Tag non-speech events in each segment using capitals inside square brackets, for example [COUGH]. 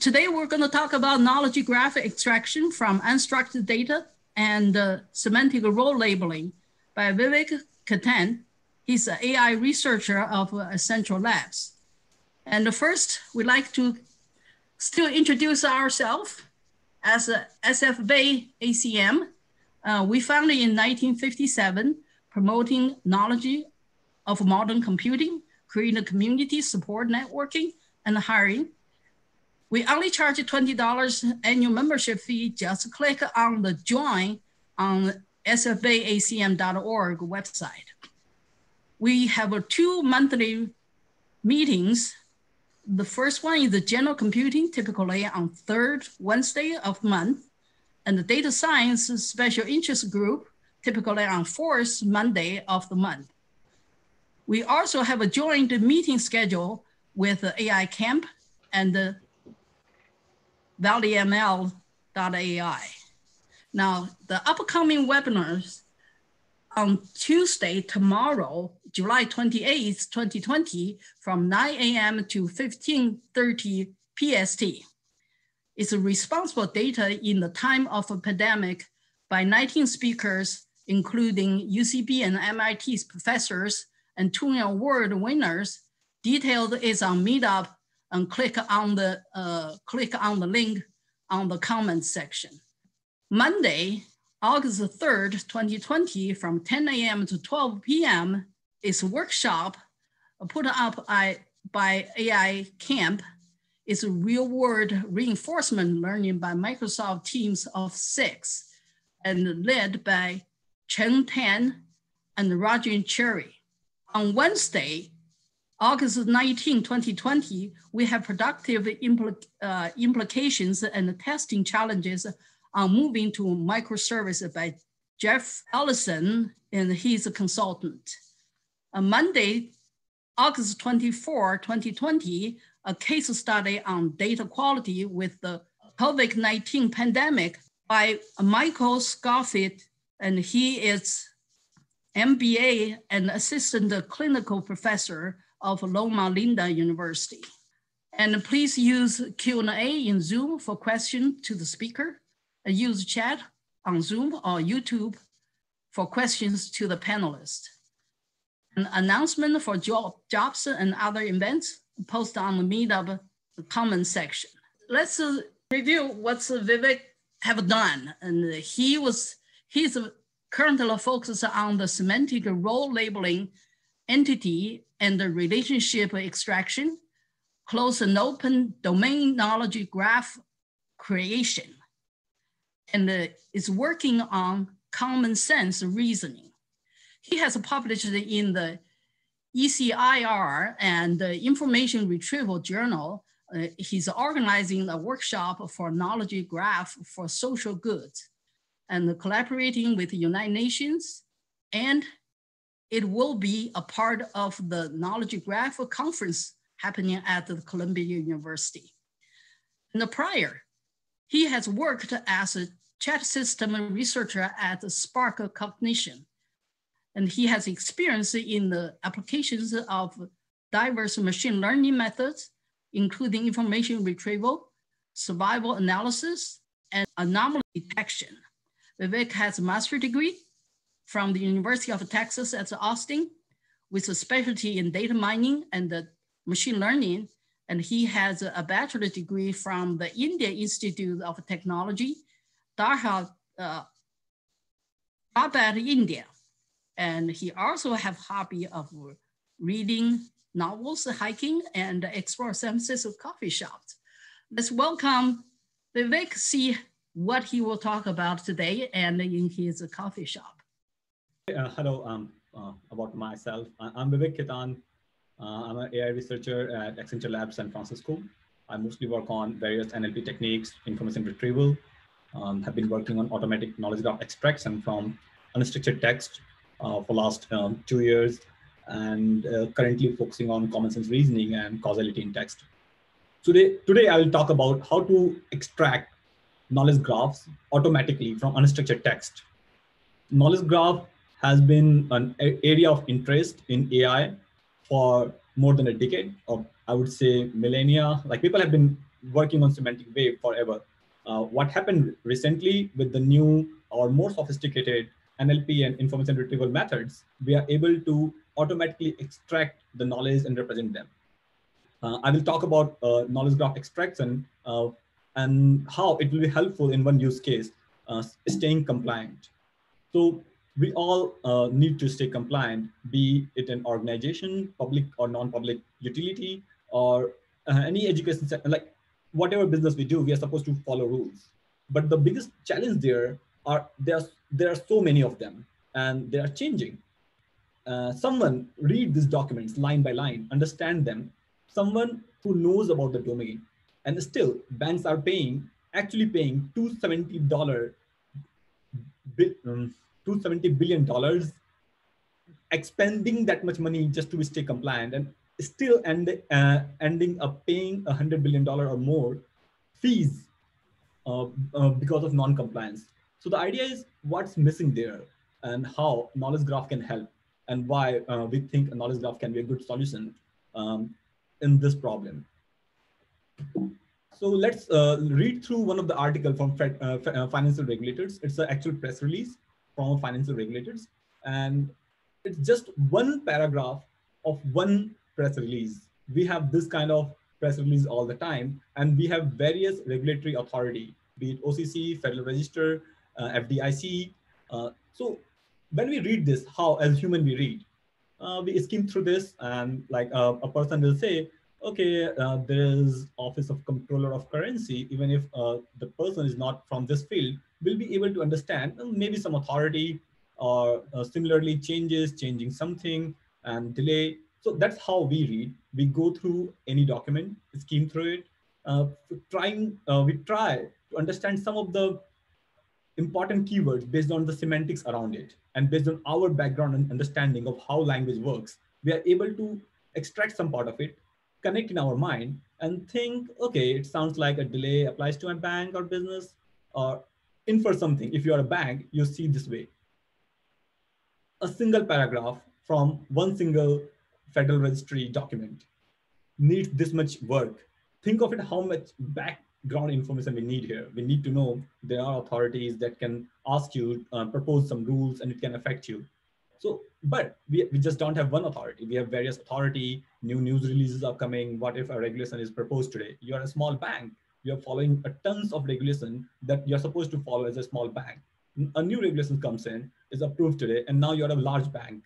today we're going to talk about knowledge graph extraction from unstructured data and uh, semantic role labeling by Vivek Khetan. He's an AI researcher of uh, Accenture Labs. And first, we'd like to still introduce ourselves as a SF Bay ACM. Uh, we founded in 1957, promoting knowledge of modern computing, creating a community, support networking, and hiring. We only charge $20 annual membership fee. Just click on the join on sfbayacm.org website. We have two monthly meetings. The first one is the general computing, typically on third Wednesday of month, and the data science special interest group, typically on fourth Monday of the month. We also have a joint meeting schedule with the AI Camp and the Now, the upcoming webinars on Tuesday, tomorrow, July 28th, 2020, from 9 a.m. to 15.30 PST. It's responsible data in the time of a pandemic by 19 speakers, including UCB and MIT's professors and Turing Award winners. Detailed is on Meetup and click on the, uh, click on the link on the comment section. Monday, August 3rd, 2020, from 10 a.m. to 12 p.m. is a workshop put up by, AI Camp. It's real world reinforcement learning by Microsoft teams of six and led by Chen Tan and Roger Cherry. On Wednesday, August 19, 2020, we have productive impl uh, implications and testing challenges on moving to microservice by Jeff Ellison, and he's a consultant. On Monday, August 24, 2020, a case study on data quality with the COVID-19 pandemic by Michael Scofield, and he is MBA and assistant clinical professor of Loma Linda University. And please use Q&A in Zoom for questions to the speaker. And use chat on Zoom or YouTube for questions to the panelists. An announcement for job, jobs and other events post on the Meetup comment section. Let's uh, review what Vivek have done. And he was, he's currently focused on the semantic role labeling entity and the relationship extraction, closed and open domain knowledge graph creation, and uh, is working on common sense reasoning. He has published in the ECIR and the Information Retrieval Journal. Uh, he's organizing a workshop for knowledge graph for social goods and collaborating with the United Nations and it will be a part of the Knowledge Graph conference happening at the Columbia University. In the prior, he has worked as a chat system researcher at Spark Cognition. And he has experience in the applications of diverse machine learning methods, including information retrieval, survival analysis, and anomaly detection. Vivek has a master's degree from the University of Texas at Austin with a specialty in data mining and machine learning. And he has a bachelor degree from the India Institute of Technology, Dharwad, uh, India. And he also have hobby of reading novels, hiking, and explore San Francisco coffee shops. Let's welcome Vivek, see what he will talk about today and in his coffee shop. Uh, hello, um, uh, about myself. I'm Vivek Khetan. Uh, I'm an AI researcher at Accenture Labs San Francisco. I mostly work on various NLP techniques, information retrieval, um, have been working on automatic knowledge graph extraction from unstructured text uh, for last um, two years, and uh, currently focusing on common sense reasoning and causality in text. Today, today I will talk about how to extract knowledge graphs automatically from unstructured text. Knowledge graph has been an area of interest in AI for more than a decade, or I would say millennia. Like people have been working on semantic web forever. Uh, what happened recently with the new or more sophisticated NLP and information retrieval methods, we are able to automatically extract the knowledge and represent them. Uh, I will talk about uh, knowledge graph extraction uh, and how it will be helpful in one use case, uh, staying compliant. So we all uh, need to stay compliant, be it an organization, public or non-public utility, or uh, any education sector, like whatever business we do, we are supposed to follow rules. But the biggest challenge there are there's there are so many of them, and they are changing. Uh, someone read these documents line by line, understand them. Someone who knows about the domain, and still banks are paying actually paying two seventy dollar. Um, 270 billion dollars expending that much money just to stay compliant and still end, uh, ending up paying a hundred billion dollar or more fees uh, uh, because of non-compliance. So the idea is what's missing there and how knowledge graph can help and why uh, we think a knowledge graph can be a good solution um, in this problem. So let's uh, read through one of the article from uh, financial regulators. It's an actual press release from financial regulators. And it's just one paragraph of one press release. We have this kind of press release all the time, and we have various regulatory authority, be it OCC, Federal Register, uh, FDIC. Uh, so when we read this, how as human we read, uh, we skim through this, and like uh, a person will say, okay, uh, there is Office of Comptroller of Currency, even if uh, the person is not from this field, will be able to understand maybe some authority or uh, similarly changes, changing something and delay. So that's how we read. We go through any document, skim through it, uh, trying, uh, we try to understand some of the important keywords based on the semantics around it. And based on our background and understanding of how language works, we are able to extract some part of it, connect in our mind and think, okay, it sounds like a delay applies to a bank or business, or infer something. If you are a bank, you see this way. A single paragraph from one single federal registry document needs this much work. Think of it how much background information we need here. We need to know there are authorities that can ask you, uh, propose some rules, and it can affect you. So, but we, we just don't have one authority. We have various authority, new news releases are coming. What if a regulation is proposed today? You're a small bank you're following a tons of regulation that you're supposed to follow as a small bank. A new regulation comes in, is approved today, and now you're a large bank.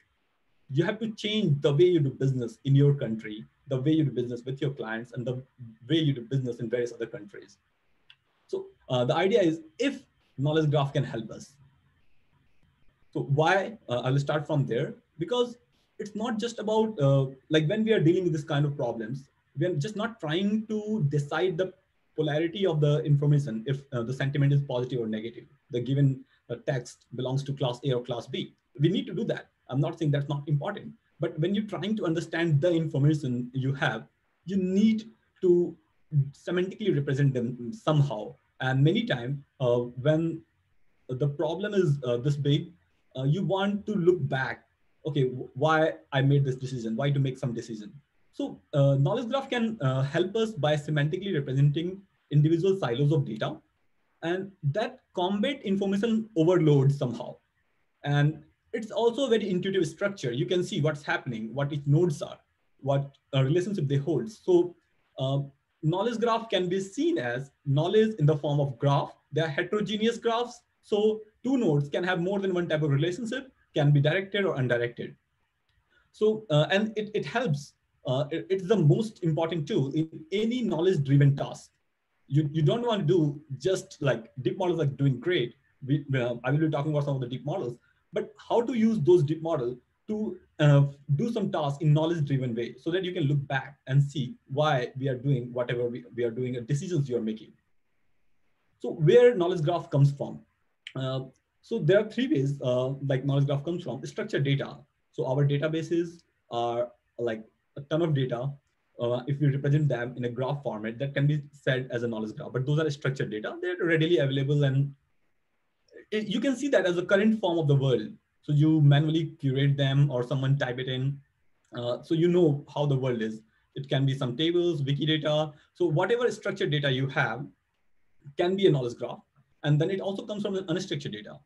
You have to change the way you do business in your country, the way you do business with your clients, and the way you do business in various other countries. So uh, the idea is if knowledge graph can help us. So why? Uh, I will start from there because it's not just about uh, like when we are dealing with this kind of problems, we're just not trying to decide the polarity of the information if uh, the sentiment is positive or negative. The given uh, text belongs to class A or class B. We need to do that. I'm not saying that's not important, but when you're trying to understand the information you have, you need to semantically represent them somehow. And many times uh, when the problem is uh, this big, uh, you want to look back. Okay, why I made this decision? Why to make some decision? So uh, knowledge graph can uh, help us by semantically representing individual silos of data and that combat information overload somehow. And it's also a very intuitive structure. You can see what's happening, what its nodes are, what uh, relationship they hold. So uh, knowledge graph can be seen as knowledge in the form of graph. They are heterogeneous graphs. So two nodes can have more than one type of relationship, can be directed or undirected. So, uh, and it, it helps uh, it, it's the most important tool in any knowledge driven task. You, you don't want to do just like deep models are doing great. We, uh, I will be talking about some of the deep models, but how to use those deep models to uh, do some tasks in knowledge driven way so that you can look back and see why we are doing whatever we, we are doing decisions you are making. So where knowledge graph comes from. Uh, so there are three ways uh, like knowledge graph comes from structured data. So our databases are like a ton of data. Uh, if we represent them in a graph format, that can be said as a knowledge graph. But those are structured data. They're readily available and it, you can see that as a current form of the world. So you manually curate them or someone type it in. Uh, so you know how the world is. It can be some tables, Wikidata. So whatever structured data you have can be a knowledge graph. And then it also comes from the unstructured data,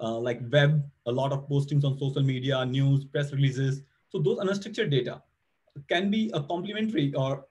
uh, like web, a lot of postings on social media, news, press releases. So those unstructured data can be a complementary or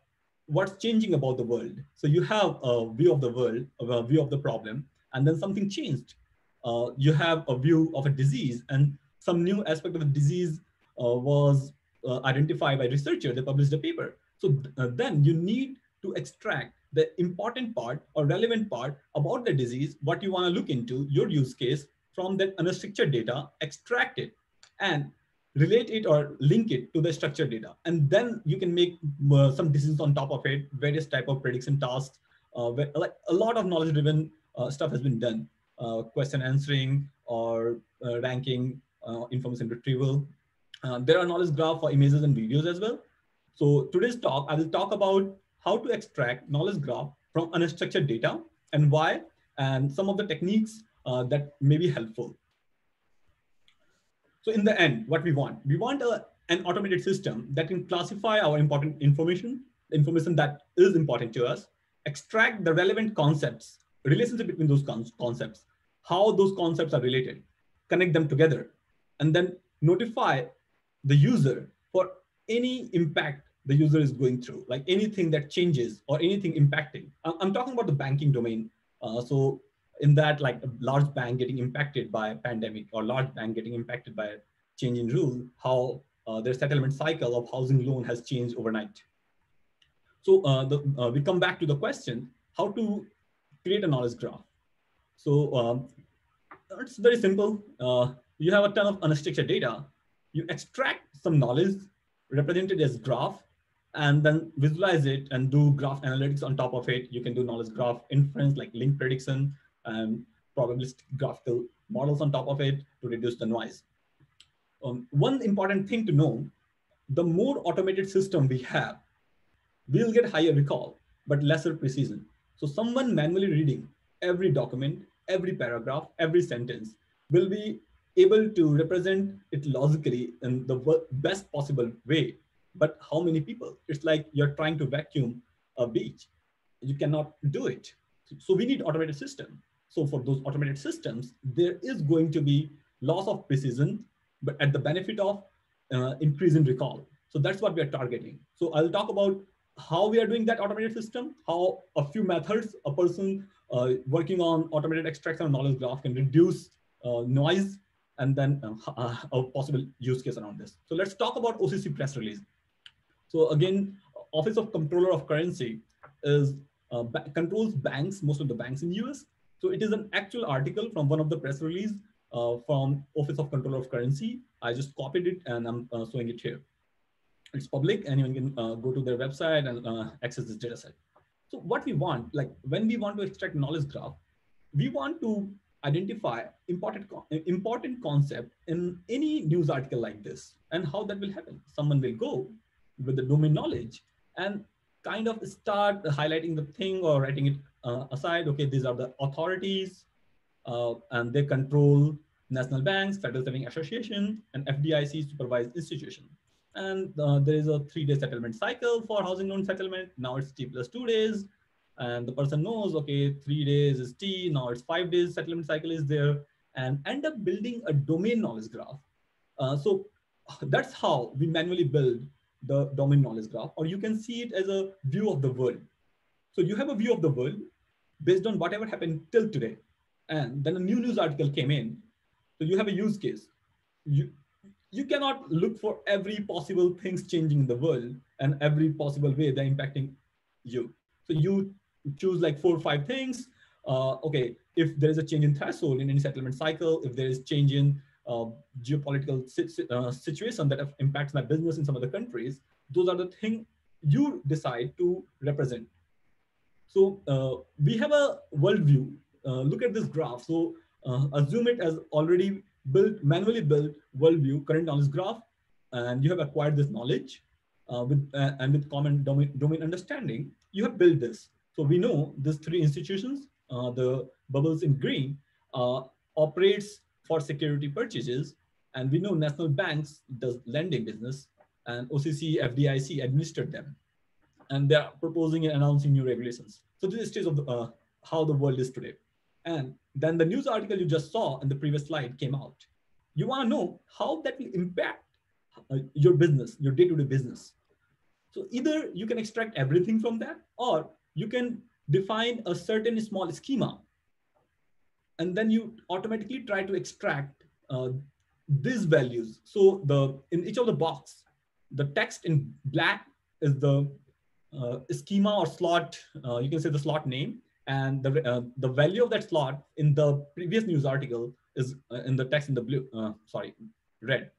what's changing about the world. So you have a view of the world, a view of the problem, and then something changed. Uh, you have a view of a disease and some new aspect of the disease uh, was uh, identified by researcher. They published a paper. So uh, then you need to extract the important part or relevant part about the disease, what you want to look into, your use case from that unstructured data, extract it and relate it or link it to the structured data. And then you can make uh, some decisions on top of it, various type of prediction tasks. Uh, where, like a lot of knowledge driven uh, stuff has been done, uh, question answering or uh, ranking, uh, information retrieval. there are knowledge graph for images and videos as well. So today's talk, I will talk about how to extract knowledge graph from unstructured data and why, and some of the techniques uh, that may be helpful. So in the end, what we want, we want a, an automated system that can classify our important information, information that is important to us, extract the relevant concepts, relationship between those con concepts, how those concepts are related, connect them together, and then notify the user for any impact the user is going through, like anything that changes or anything impacting. I'm talking about the banking domain. Uh, so in that like a large bank getting impacted by a pandemic or large bank getting impacted by a change in rule, how uh, their settlement cycle of housing loan has changed overnight. So uh, the, uh, we come back to the question, how to create a knowledge graph. So um, it's very simple. Uh, you have a ton of unstructured data. You extract some knowledge represented as graph and then visualize it and do graph analytics on top of it. You can do knowledge graph inference like link prediction and probabilistic graphical models on top of it to reduce the noise. Um, one important thing to know, the more automated system we have, we'll get higher recall, but lesser precision. So someone manually reading every document, every paragraph, every sentence will be able to represent it logically in the best possible way. But how many people? It's like you're trying to vacuum a beach. You cannot do it. So we need automated system. So for those automated systems, there is going to be loss of precision, but at the benefit of uh, increase in recall. So that's what we are targeting. So I'll talk about how we are doing that automated system, how a few methods a person uh, working on automated extraction of knowledge graph can reduce uh, noise and then uh, a possible use case around this. So let's talk about OCC press release. So again, Office of Comptroller of Currency is uh, controls banks, most of the banks in US. So it is an actual article from one of the press release uh, from Office of Comptroller of Currency. I just copied it and I'm uh, showing it here. It's public, anyone can uh, go to their website and uh, access this data set. So what we want, like when we want to extract knowledge graph, we want to identify important, important concept in any news article like this and how that will happen. Someone will go with the domain knowledge and kind of start highlighting the thing or writing it uh, aside, okay, these are the authorities uh, and they control national banks, Federal Saving Association, and FDIC supervised institution. And uh, there is a three-day settlement cycle for housing loan settlement. Now it's T plus two days. And the person knows, okay, three days is T, now it's five days settlement cycle is there, and end up building a domain knowledge graph. Uh, so that's how we manually build the domain knowledge graph, or you can see it as a view of the world. So you have a view of the world based on whatever happened till today. And then a new news article came in. So you have a use case. You, you cannot look for every possible things changing in the world and every possible way they're impacting you. So you choose like four or five things. Uh, okay, if there is a change in threshold in any settlement cycle, if there is change in uh, geopolitical si uh, situation that impacts my business in some other countries, those are the things you decide to represent. So uh, we have a worldview. Uh, look at this graph. So uh, assume it as already built, manually built worldview, current knowledge graph, and you have acquired this knowledge with and with common domain, domain understanding, you have built this. So we know these three institutions, the bubbles in green, operates for security purchases, and we know national banks does lending business, and OCC, FDIC administered them. and they're proposing and announcing new regulations. So this is of the, uh, how the world is today. And then the news article you just saw in the previous slide came out. You want to know how that will impact uh, your business, your day-to-day business. So either you can extract everything from that, or you can define a certain small schema, and then you automatically try to extract uh, these values. So the in each of the box, the text in black is the uh, schema or slot. Uh, you can say the slot name, and the uh, the value of that slot in the previous news article is uh, in the text in the blue. Uh, sorry, red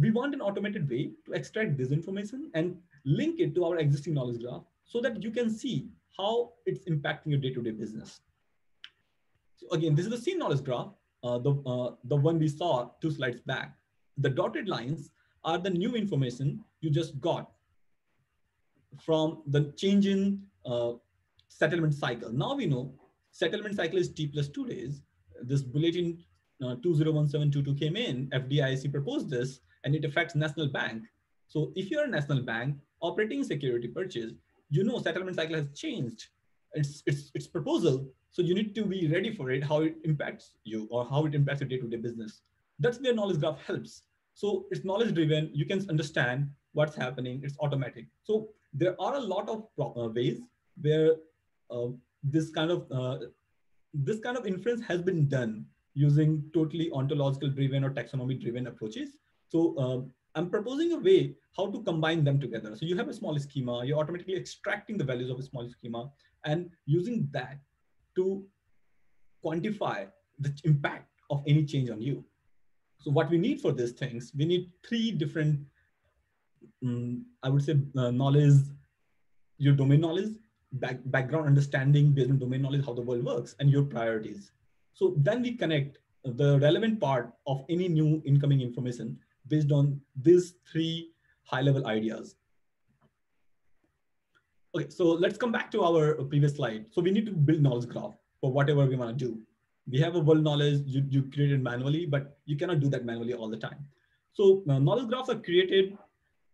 we want an automated way to extract this information and link it to our existing knowledge graph so that you can see how it's impacting your day-to-day business. So again, this is the same knowledge graph, uh, the, uh, the one we saw two slides back. The dotted lines are the new information you just got from the change in uh, settlement cycle. Now we know settlement cycle is T plus two days. This bulletin uh, 201722 came in, FDIC proposed this, and it affects national bank. So if you're a national bank operating security purchase, you know settlement cycle has changed. It's, it's, it's proposal. So you need to be ready for it, how it impacts you or how it impacts your day-to-day -day business. That's where knowledge graph helps. So it's knowledge driven. You can understand what's happening. It's automatic. So there are a lot of uh, ways where uh, this kind of uh, this kind of inference has been done using totally ontological driven or taxonomy driven approaches. So um, I'm proposing a way how to combine them together. So you have a small schema, you're automatically extracting the values of a small schema and using that to quantify the impact of any change on you. So what we need for these things, we need three different, um, I would say uh, knowledge, your domain knowledge, back, background understanding based on domain knowledge, how the world works and your priorities. So then we connect the relevant part of any new incoming information based on these three high level ideas. Okay, so let's come back to our previous slide. So we need to build knowledge graph for whatever we want to do. We have a world knowledge you, you created manually, but you cannot do that manually all the time. So uh, knowledge graphs are created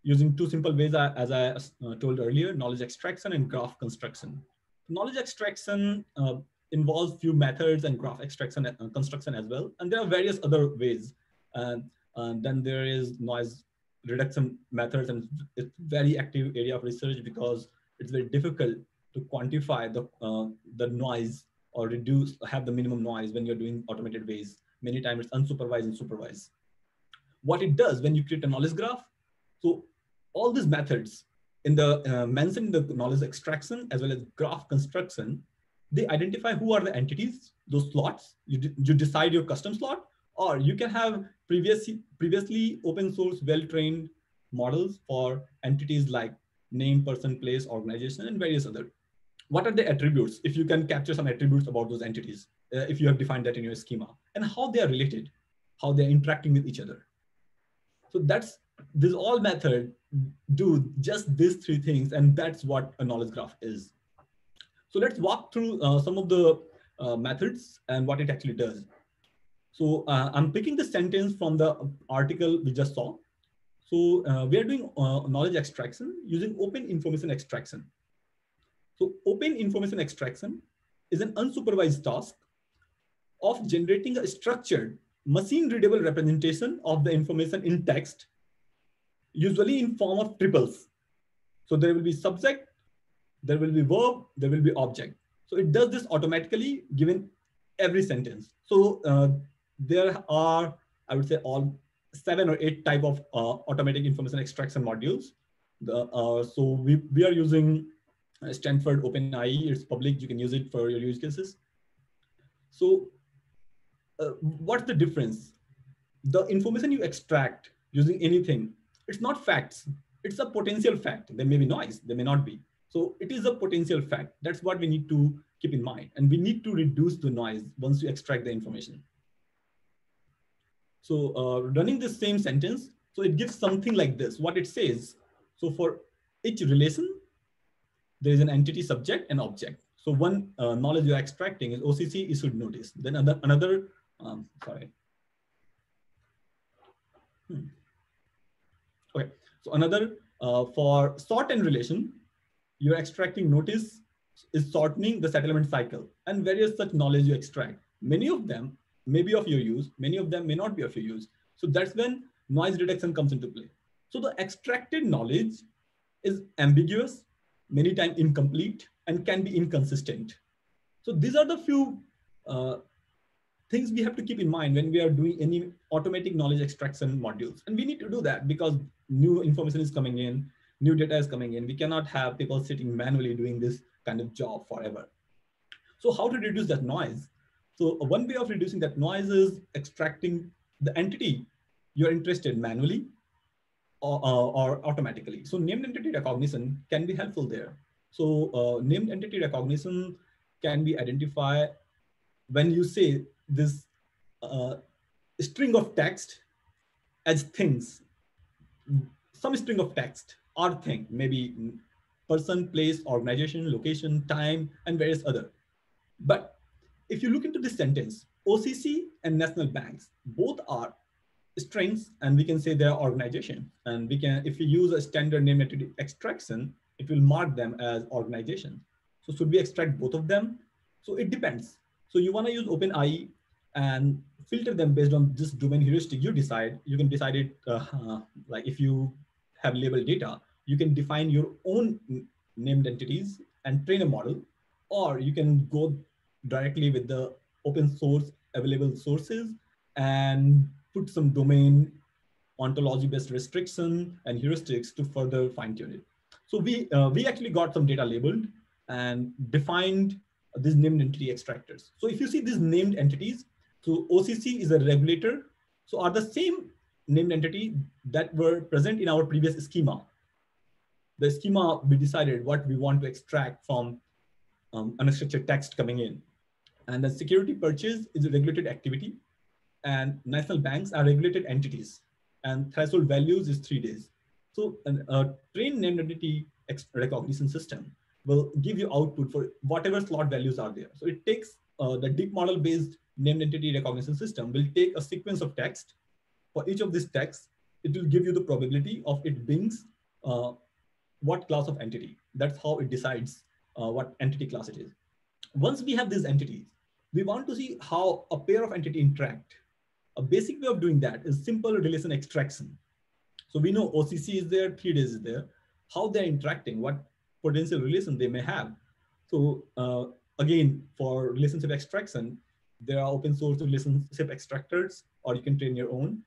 using two simple ways, uh, as I uh, told earlier, knowledge extraction and graph construction. Knowledge extraction uh, involves few methods and graph extraction and uh, construction as well. And there are various other ways. And then there is noise reduction methods, and it's very active area of research because it's very difficult to quantify the uh, the noise or reduce have the minimum noise when you're doing automated ways. Many times it's unsupervised and supervised. What it does when you create a knowledge graph, so all these methods in the uh, mentioned the knowledge extraction as well as graph construction, they identify who are the entities, those slots. You, you decide your custom slot, or you can have previously, previously open source well-trained models for entities like name, person, place, organization, and various other. What are the attributes? If you can capture some attributes about those entities, uh, if you have defined that in your schema, and how they are related, how they're interacting with each other. So that's this all method do just these three things, and that's what a knowledge graph is. So let's walk through uh, some of the uh, methods and what it actually does. So uh, I'm picking the sentence from the article we just saw. So uh, we are doing uh, knowledge extraction using open information extraction. So open information extraction is an unsupervised task of generating a structured machine readable representation of the information in text, usually in form of triples. So there will be subject, there will be verb, there will be object. So it does this automatically given every sentence. So uh, there are, I would say, all seven or eight type of uh, automatic information extraction modules. The, uh, so we, we are using Stanford OpenIE. It's public. You can use it for your use cases. So uh, what's the difference? The information you extract using anything, it's not facts. It's a potential fact. There may be noise. There may not be. So it is a potential fact. That's what we need to keep in mind. And we need to reduce the noise once you extract the information. So uh, running the same sentence, so it gives something like this, what it says. So for each relation, there is an entity subject and object. So one uh, knowledge you're extracting is OCC issued notice. Then another, another um, sorry. Hmm. Okay, so another uh, for sort and relation, you're extracting notice is shortening the settlement cycle and various such knowledge you extract. Many of them may be of your use, many of them may not be of your use. So that's when noise detection comes into play. So the extracted knowledge is ambiguous, many times incomplete, and can be inconsistent. So these are the few uh, things we have to keep in mind when we are doing any automatic knowledge extraction modules. And we need to do that because new information is coming in, new data is coming in. We cannot have people sitting manually doing this kind of job forever. So how to reduce that noise? So one way of reducing that noise is extracting the entity you're interested manually or, uh, or automatically. So named entity recognition can be helpful there. So uh, named entity recognition can be identified when you say this uh, string of text as things, some string of text or thing, maybe person, place, organization, location, time, and various other. But if you look into this sentence, OCC and national banks, both are strings and we can say they're organization. And we can, if we use a standard name entity extraction, it will mark them as organization. So should we extract both of them? So it depends. So you want to use OpenIE and filter them based on this domain heuristic you decide. You can decide it uh, uh, like if you have labeled data, you can define your own named entities and train a model, or you can go directly with the open source available sources and put some domain ontology based restriction and heuristics to further fine tune it. So we, uh, we actually got some data labeled and defined these named entity extractors. So if you see these named entities, so OCC is a regulator. So are the same named entity that were present in our previous schema. The schema, we decided what we want to extract from um, unstructured text coming in. And the security purchase is a regulated activity and national banks are regulated entities and threshold values is three days. So a trained named entity recognition system will give you output for whatever slot values are there. So it takes uh, the deep model based named entity recognition system will take a sequence of text. For each of these texts, it will give you the probability of it being uh, what class of entity. That's how it decides uh, what entity class it is. Once we have these entities, we want to see how a pair of entity interact. A basic way of doing that is simple relation extraction. So we know OCC is there, three days is there, how they're interacting, what potential relation they may have. So uh, again, for relationship extraction, there are open source relationship extractors, or you can train your own.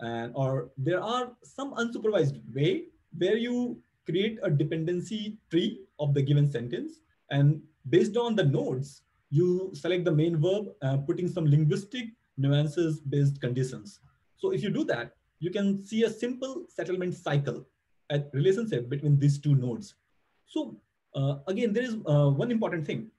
And or there are some unsupervised way where you create a dependency tree of the given sentence. And based on the nodes, you select the main verb, uh, putting some linguistic nuances based conditions. So if you do that, you can see a simple settlement cycle at relationship between these two nodes. So uh, again, there is uh, one important thing.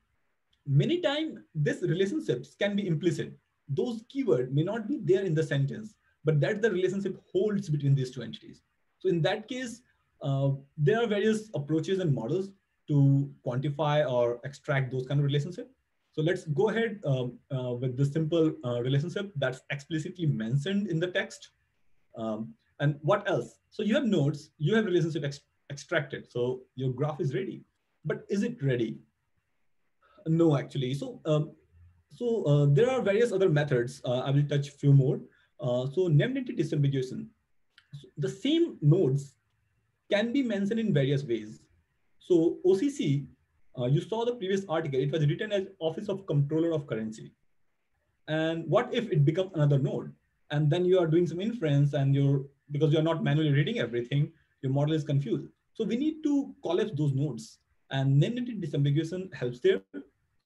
Many times these relationships can be implicit. Those keyword may not be there in the sentence, but that the relationship holds between these two entities. So in that case, uh, there are various approaches and models to quantify or extract those kind of relationships. So let's go ahead um, uh, with the simple uh, relationship that's explicitly mentioned in the text. Um, and what else? So you have nodes, you have relationship ex extracted. So your graph is ready, but is it ready? No, actually. So, um, so uh, there are various other methods. Uh, I will touch a few more. Uh, so named entity disambiguation. So the same nodes can be mentioned in various ways. So OCC, uh, you saw the previous article, it was written as Office of Comptroller of Currency. And what if it becomes another node? And then you are doing some inference and you're, because you're not manually reading everything, your model is confused. So we need to collapse those nodes and named entity disambiguation helps there.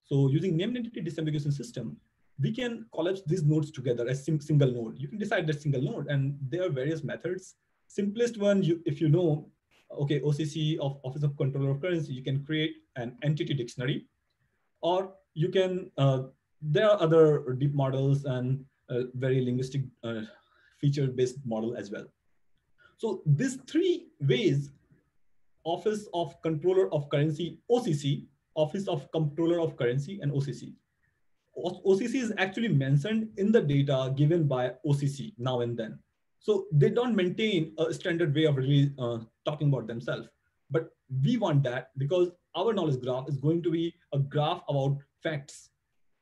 So using named entity disambiguation system, we can collapse these nodes together as sim single node. You can decide that single node and there are various methods simplest one, you, if you know, okay, OCC of Office of Comptroller of Currency, you can create an entity dictionary, or you can, uh, there are other deep models and uh, very linguistic uh, feature-based model as well. So these three ways, Office of Comptroller of Currency, OCC, Office of Comptroller of Currency, and OCC. OCC is actually mentioned in the data given by OCC now and then. So they don't maintain a standard way of really uh, talking about themselves. But we want that because our knowledge graph is going to be a graph about facts.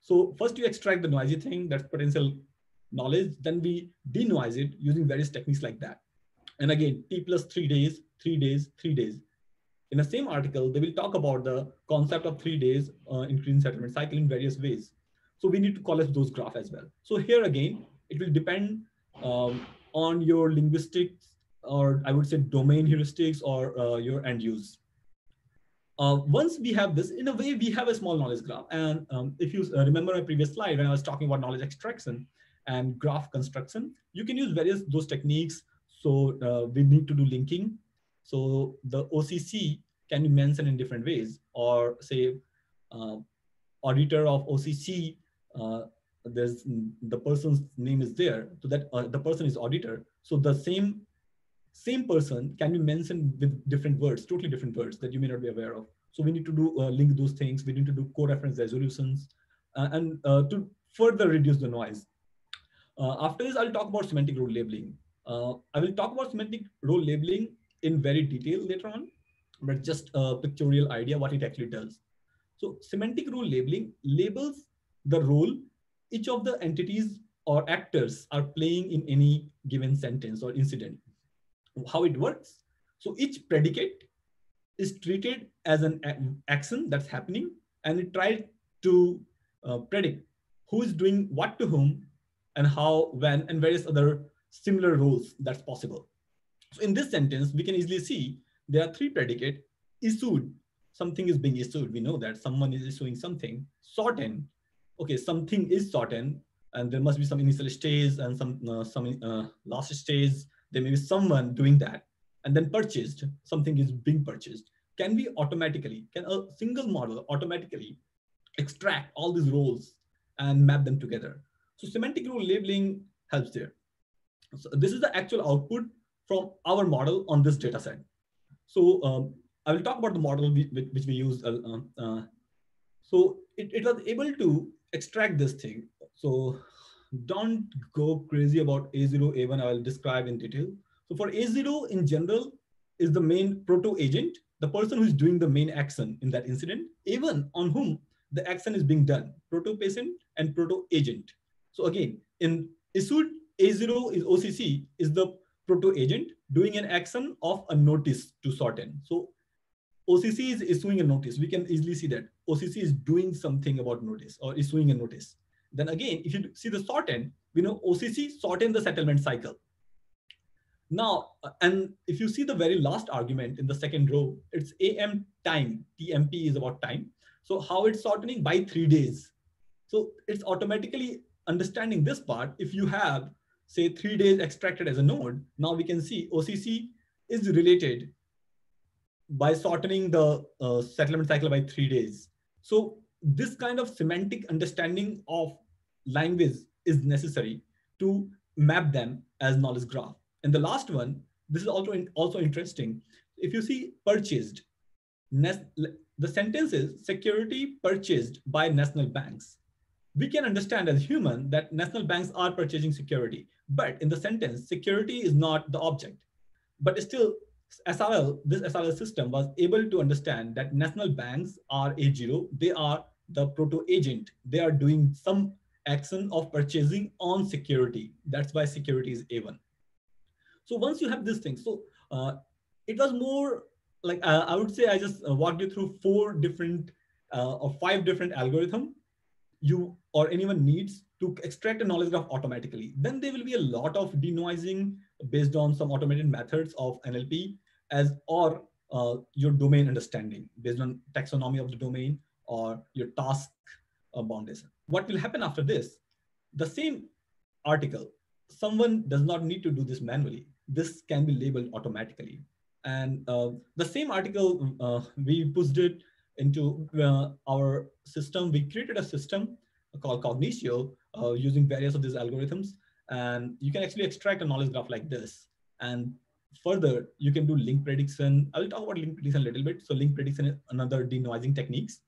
So first you extract the noisy thing, that's potential knowledge. Then we denoise it using various techniques like that. And again, T plus three days, three days, three days. In the same article, they will talk about the concept of three days uh, increasing settlement cycle in various ways. So we need to collect those graph as well. So here again, it will depend um, on your linguistics or I would say domain heuristics or uh, your end use. Uh, once we have this, in a way, we have a small knowledge graph. And um, if you uh, remember my previous slide when I was talking about knowledge extraction and graph construction, you can use various those techniques. So uh, we need to do linking. So the OCC can be mentioned in different ways, or say uh, auditor of OCC uh, there's the person's name is there so that uh, the person is auditor so the same same person can be mentioned with different words totally different words that you may not be aware of. So we need to do uh, link those things. We need to do co-reference resolutions uh, and uh, to further reduce the noise. Uh, after this i'll talk about semantic role labeling. Uh, i will talk about semantic role labeling in very detail later on but just a pictorial idea what it actually does. So semantic role labeling labels the role each of the entities or actors are playing in any given sentence or incident. How it works. So each predicate is treated as an action that's happening and it tries to uh, predict who is doing what to whom and how, when, and various other similar roles that's possible. So in this sentence, we can easily see there are three predicate issued. Something is being issued. We know that someone is issuing something. Sought in okay, something is certain and there must be some initial stage and some uh, some uh, last stage. There may be someone doing that and then purchased, something is being purchased. Can we automatically, can a single model automatically extract all these roles and map them together? So semantic role labeling helps there. So this is the actual output from our model on this data set. So um, I will talk about the model we, which we used. Uh, uh, so it, it was able to extract this thing. So don't go crazy about A0, A1, I will describe in detail. So for A0 in general is the main proto agent, the person who's doing the main action in that incident, even on whom the action is being done, proto patient and proto agent. So again, in issued A0 is OCC is the proto agent doing an action of a notice to sort in. So OCC is issuing a notice. We can easily see that OCC is doing something about notice or issuing a notice. Then again, if you see the sort in, we know OCC sort in the settlement cycle. Now, uh, and if you see the very last argument in the second row, it's AM time. TMP is about time. So how it's shortening by three days. So it's automatically understanding this part. If you have, say, three days extracted as a node, now we can see OCC is related by shortening the uh, settlement cycle by three days. So this kind of semantic understanding of language is necessary to map them as knowledge graph. And the last one, this is also, in, also interesting. If you see purchased, the sentence is security purchased by national banks. We can understand as human that national banks are purchasing security, but in the sentence, security is not the object. But still, SRL, this SRL system was able to understand that national banks are A0. They are the proto agent. They are doing some action of purchasing on security. That's why security is A1. So once you have this thing, so uh, it was more like uh, I would say I just uh, walked you through four different uh, or five different algorithm you or anyone needs to extract a knowledge graph automatically. Then there will be a lot of denoising based on some automated methods of NLP as or uh, your domain understanding based on taxonomy of the domain or your task boundation. What will happen after this? The same article, someone does not need to do this manually. This can be labeled automatically. And uh, the same article, uh, we pushed it into uh, our system. We created a system called Cognitio uh, using various of these algorithms. And you can actually extract a knowledge graph like this. And further, you can do link prediction. I will talk about link prediction a little bit. So link prediction is another denoising techniques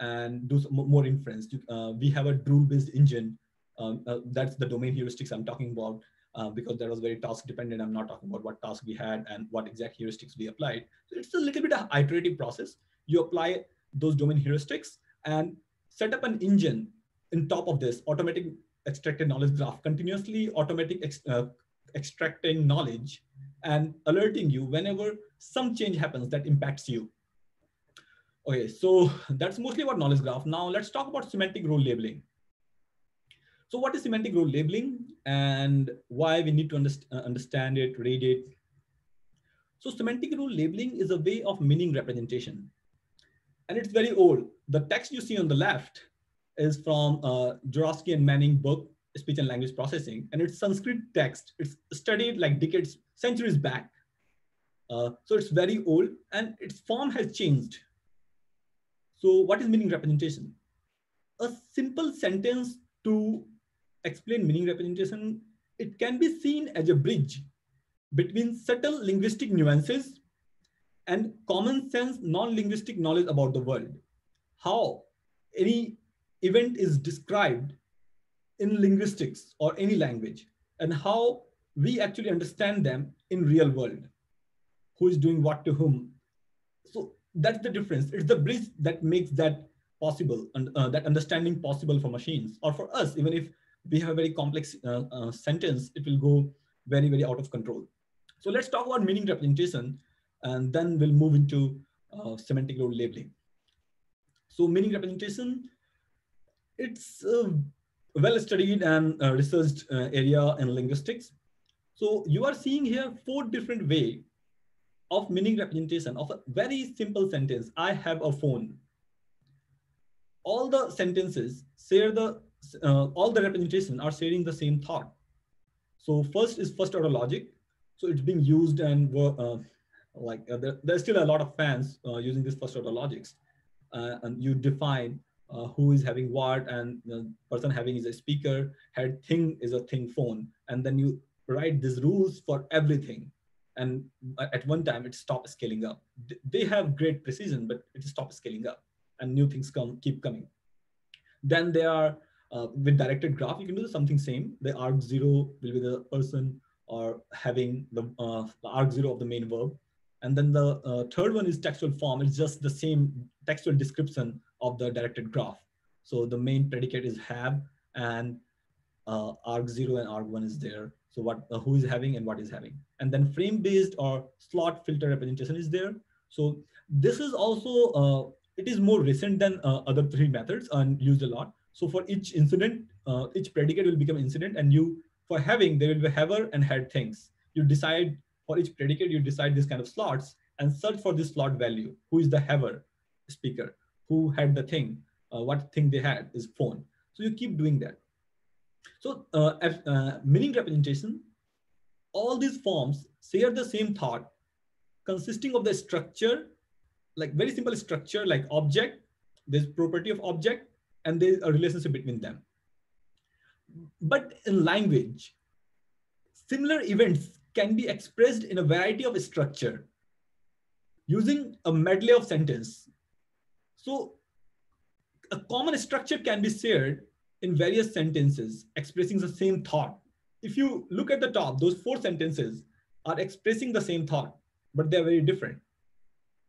and do more inference. Uh, we have a rule-based engine. Um, uh, that's the domain heuristics I'm talking about. uh, because that was very task dependent. I'm not talking about what task we had and what exact heuristics we applied. So it's a little bit of iterative process. You apply those domain heuristics and set up an engine in top of this automatic extracted knowledge graph, continuously automatic ex uh, extracting knowledge and alerting you whenever some change happens that impacts you. Okay, so that's mostly about knowledge graph. Now let's talk about semantic role labeling. So what is semantic role labeling and why we need to underst uh, understand it, read it? So semantic role labeling is a way of meaning representation. And it's very old. The text you see on the left is from uh, and Manning book, Speech and Language Processing. And it's Sanskrit text. It's studied like decades, centuries back. Uh, so it's very old and its form has changed. So what is meaning representation? A simple sentence to explain meaning representation, it can be seen as a bridge between subtle linguistic nuances and common sense non-linguistic knowledge about the world. How any event is described in linguistics or any language and how we actually understand them in real world. Who is doing what to whom. So that's the difference. It's the bridge that makes that possible and uh, that understanding possible for machines or for us, even if we have a very complex uh, uh, sentence, it will go very, very out of control. So let's talk about meaning representation, and then we'll move into uh, semantic role labeling. So meaning representation, it's a well-studied and uh, researched uh, area in linguistics. So you are seeing here four different way of meaning representation of a very simple sentence. I have a phone. All the sentences share the uh, all the representation are sharing the same thought. So first is first order logic. So it's being used and uh, like uh, there, there's still a lot of fans uh, using this first order logics. Uh, and you define uh, who is having what and the person having is a speaker, head thing is a thing phone. And then you write these rules for everything. And at one time it stops scaling up. They have great precision, but it stops scaling up and new things come keep coming. Then there are uh, with directed graph, you can do something same. The arg zero will be the person or having the, uh, the arg zero of the main verb. And then the uh, third one is textual form. It's just the same textual description of the directed graph. So the main predicate is have and uh, arg zero and arg one is there. So what uh, who is having and what is having. And then frame based or slot filter representation is there. So this is also, uh, it is more recent than uh, other three methods and used a lot. So for each incident, uh, each predicate will become incident and you, for having, there will be haver and had things. You decide for each predicate, you decide this kind of slots and search for this slot value. Who is the haver speaker? Who had the thing? Uh, what thing they had is phone. So you keep doing that. So uh, uh, meaning representation, all these forms share the same thought consisting of the structure, like very simple structure like object, there's property of object, and there's a relationship between them. But in language, similar events can be expressed in a variety of structure using a medley of sentence. So a common structure can be shared in various sentences expressing the same thought. If you look at the top, those four sentences are expressing the same thought, but they're very different.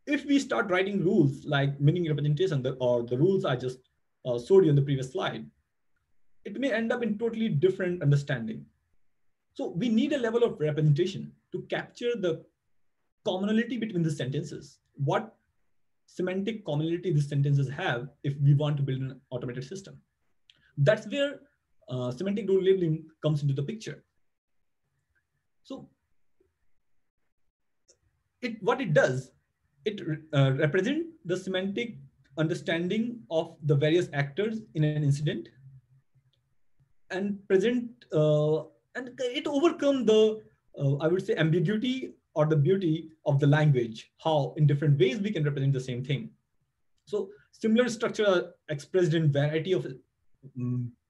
If we start writing rules like meaning representation or the rules I just uh, showed you in the previous slide, it may end up in totally different understanding. So we need a level of representation to capture the commonality between the sentences. What semantic commonality these sentences have if we want to build an automated system. That's where uh, semantic role labeling comes into the picture. So it what it does, it uh, represent the semantic understanding of the various actors in an incident and present uh, and it overcome the uh, i would say ambiguity or the beauty of the language how in different ways we can represent the same thing so similar structure expressed in variety of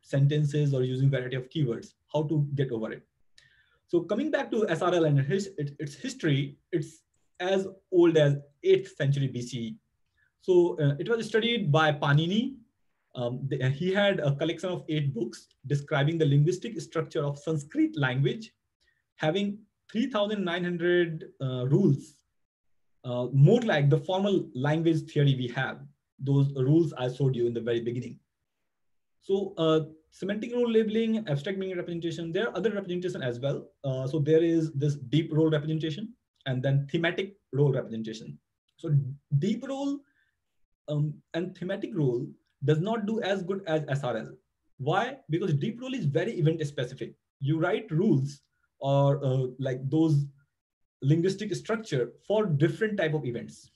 sentences or using variety of keywords how to get over it so coming back to srl and his, it, its history it's as old as 8th century bce so uh, it was studied by Panini. Um, the, he had a collection of eight books describing the linguistic structure of Sanskrit language having 3,900 uh, rules, uh, more like the formal language theory we have, those rules I showed you in the very beginning. So uh, semantic role labeling, abstract meaning representation, there are other representation as well. Uh, so there is this deep role representation and then thematic role representation. So deep role um, and thematic role does not do as good as SRL. Why? Because deep role is very event specific. You write rules or uh, like those linguistic structure for different type of events.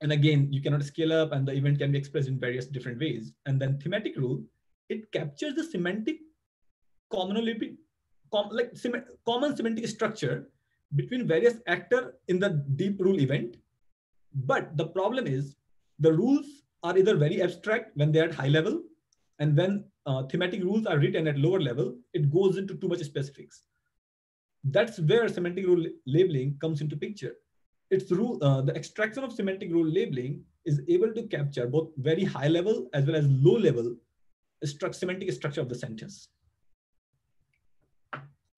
And again, you cannot scale up and the event can be expressed in various different ways. And then thematic rule, it captures the semantic commonality, com, like sem common semantic structure between various actor in the deep rule event. But the problem is the rules are either very abstract when they're at high level, and when uh, thematic rules are written at lower level, it goes into too much specifics. That's where semantic rule labeling comes into picture. It's rule, uh, the extraction of semantic rule labeling is able to capture both very high level as well as low level semantic structure of the sentence.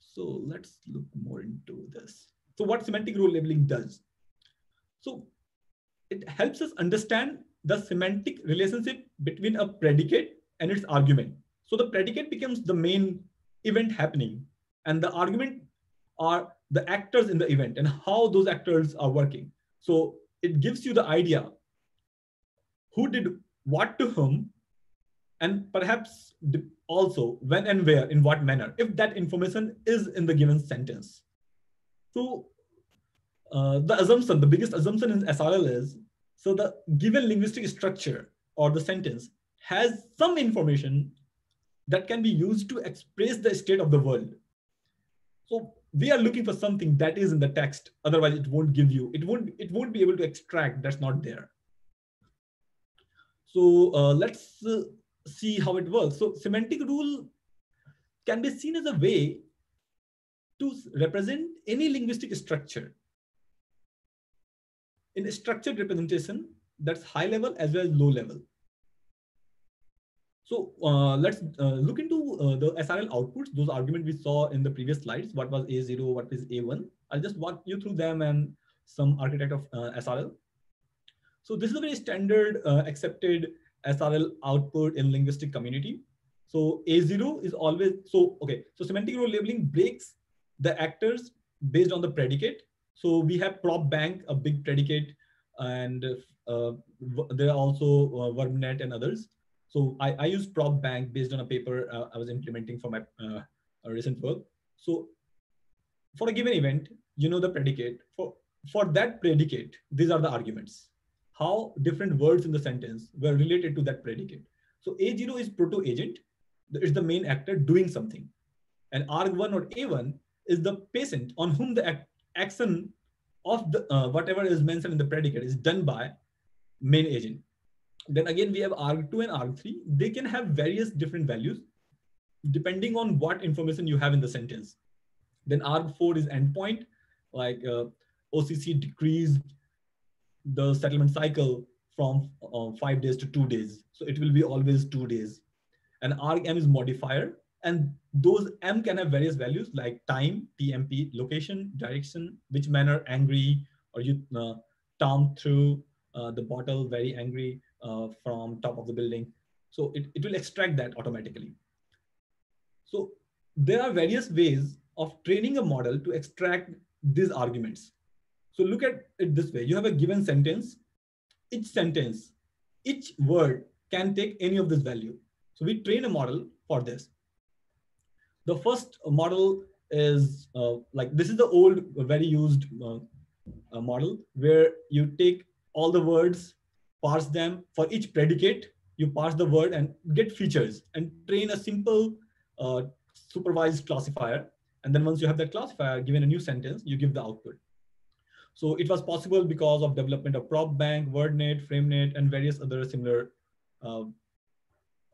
So let's look more into this. So what semantic role labeling does? So it helps us understand the semantic relationship between a predicate and its argument. So the predicate becomes the main event happening and the argument are the actors in the event and how those actors are working. So it gives you the idea who did what to whom and perhaps also when and where in what manner if that information is in the given sentence. So uh, the assumption, the biggest assumption in SRL is so the given linguistic structure or the sentence has some information that can be used to express the state of the world. So we are looking for something that is in the text. Otherwise, it won't give you, it won't, it won't be able to extract that's not there. So uh, let's uh, see how it works. So semantic rule can be seen as a way to represent any linguistic structure in a structured representation that's high level as well as low level. So uh, let's uh, look into uh, the SRL outputs, those arguments we saw in the previous slides. What was A0, what is A1? I'll just walk you through them and some architect of uh, SRL. So this is a very standard uh, accepted SRL output in linguistic community. So A0 is always, so okay, so semantic role labeling breaks the actors based on the predicate so we have PropBank, a big predicate, and uh, there are also uh, VerbNet and others. So I, I use PropBank based on a paper uh, I was implementing for my uh, recent work. So for a given event, you know the predicate. For, for that predicate, these are the arguments. How different words in the sentence were related to that predicate. So A0 is proto-agent. It's the main actor doing something. And arg1 or A1 is the patient on whom the act action of the uh, whatever is mentioned in the predicate is done by main agent. Then again, we have arg2 and arg3. They can have various different values depending on what information you have in the sentence. Then arg4 is endpoint, like uh, OCC decreased the settlement cycle from uh, five days to two days. So it will be always two days. And RM is modifier, and those M can have various values like time, TMP, location, direction, which manner, angry, or you uh, tom through uh, the bottle, very angry uh, from top of the building. So it, it will extract that automatically. So there are various ways of training a model to extract these arguments. So look at it this way. You have a given sentence. Each sentence, each word can take any of this value. So we train a model for this. The first model is uh, like this is the old, very used uh, uh, model where you take all the words, parse them for each predicate, you parse the word and get features and train a simple uh, supervised classifier. And then once you have that classifier, given a new sentence, you give the output. So it was possible because of development of PropBank, WordNet, FrameNet, and various other similar uh,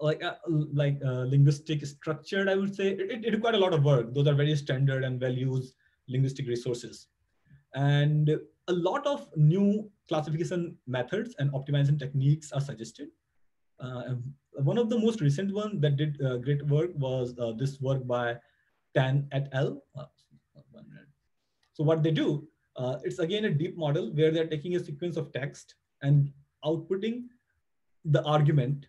like uh, like uh, linguistic structured i would say. It, it required a lot of work. Those are very standard and well used linguistic resources. And a lot of new classification methods and optimization techniques are suggested. Uh, one of the most recent one that did uh, great work was uh, this work by Tan et al. Uh. So what they do, uh, it's again a deep model where they're taking a sequence of text and outputting the argument